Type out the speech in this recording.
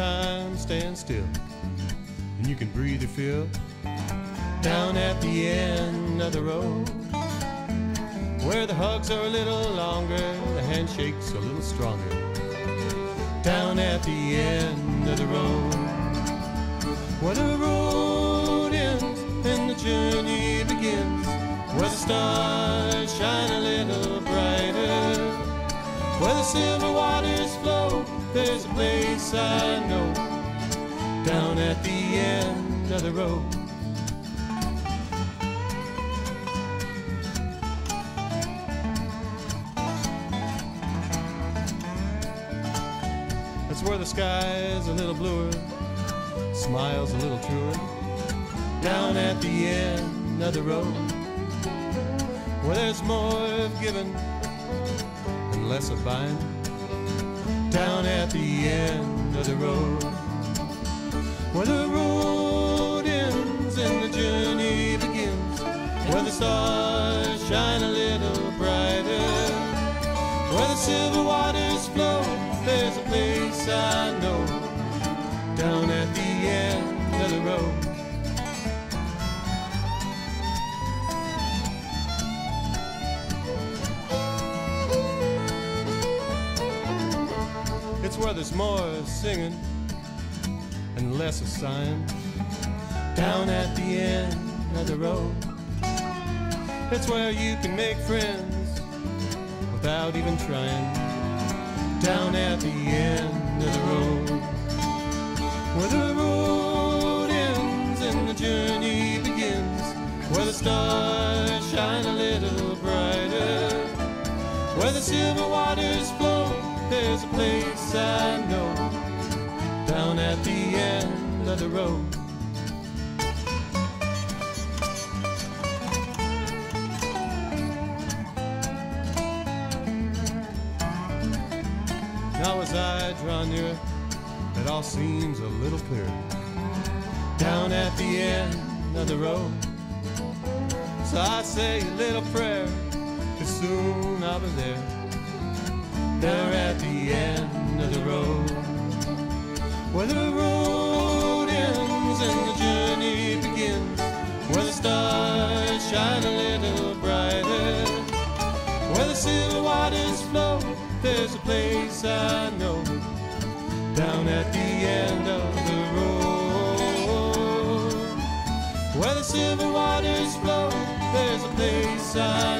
time stand still and you can breathe your fill down at the end of the road where the hugs are a little longer, the handshakes a little stronger. Down at the end of the road, where the road ends and the journey begins, where the stars shine a little brighter, where the silver waters flow. There's a place I know. Down at the end of the road. That's where the sky's a little bluer, smiles a little truer. Down at the end of the road, where there's more of giving and less of buying. Down at the end of the road, where the road ends and the journey begins, where the stars There's more singing and less of sighing down at the end of the road. It's where you can make friends without even trying down at the end of the road. Where the road ends and the journey begins. Where the stars shine a little brighter. Where the silver waters a place I know. Down at the end of the road. Now as I draw near, it all seems a little clearer. Down at the end of the road. So I say a little prayer, cause soon I'll be there. There at the end of the road. Where the road ends and the journey begins. Where the stars shine a little brighter. Where the silver waters flow, there's a place I know. Down at the end of the road. Where the silver waters flow, there's a place I know.